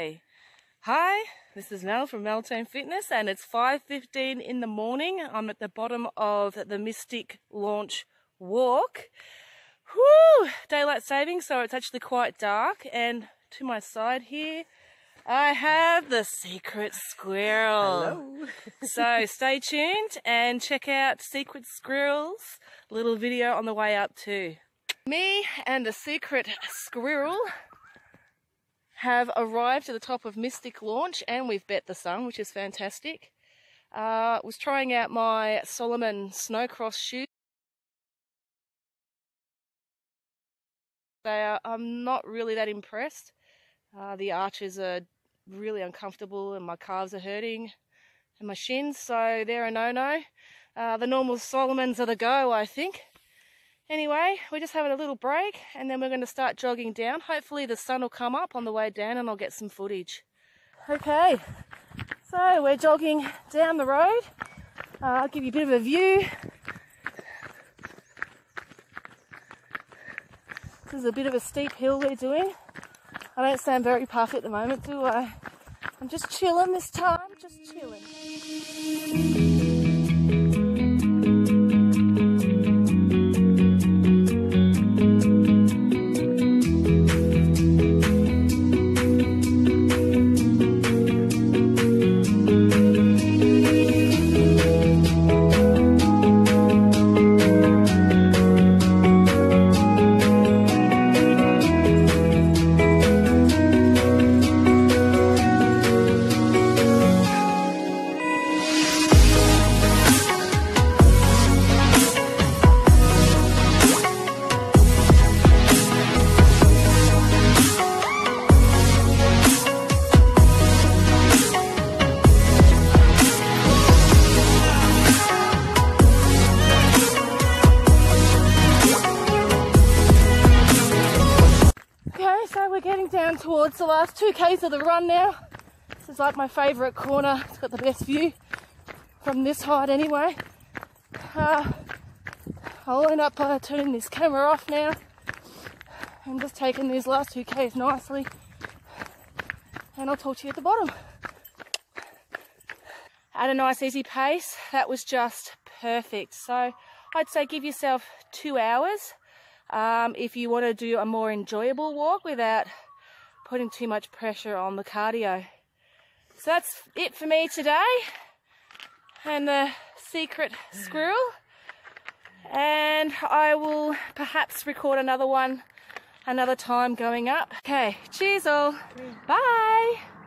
Hey. Hi, this is Mel from Meltone Fitness and it's 5.15 in the morning. I'm at the bottom of the Mystic Launch Walk. Whoo! Daylight saving, so it's actually quite dark and to my side here I have the secret squirrel. Hello. so stay tuned and check out Secret Squirrel's little video on the way up too. Me and the secret squirrel have arrived at the top of Mystic Launch and we've bet the sun, which is fantastic. Uh, was trying out my Salomon Snowcross shoes. They are, I'm not really that impressed. Uh, the arches are really uncomfortable and my calves are hurting and my shins, so they're a no-no. Uh, the normal Salomons are the go, I think. Anyway, we're just having a little break and then we're going to start jogging down. Hopefully the sun will come up on the way down and I'll get some footage. Okay, so we're jogging down the road. Uh, I'll give you a bit of a view. This is a bit of a steep hill we're doing. I don't sound very puffy at the moment, do I? I'm just chilling this time, just chilling. We're getting down towards the last two Ks of the run now. This is like my favourite corner. It's got the best view from this height anyway. Uh, I'll end up uh, turning this camera off now. I'm just taking these last two Ks nicely. And I'll talk to you at the bottom. At a nice easy pace, that was just perfect. So I'd say give yourself two hours um, if you want to do a more enjoyable walk without putting too much pressure on the cardio. So that's it for me today and the secret squirrel. And I will perhaps record another one another time going up. Okay, cheers all. Bye.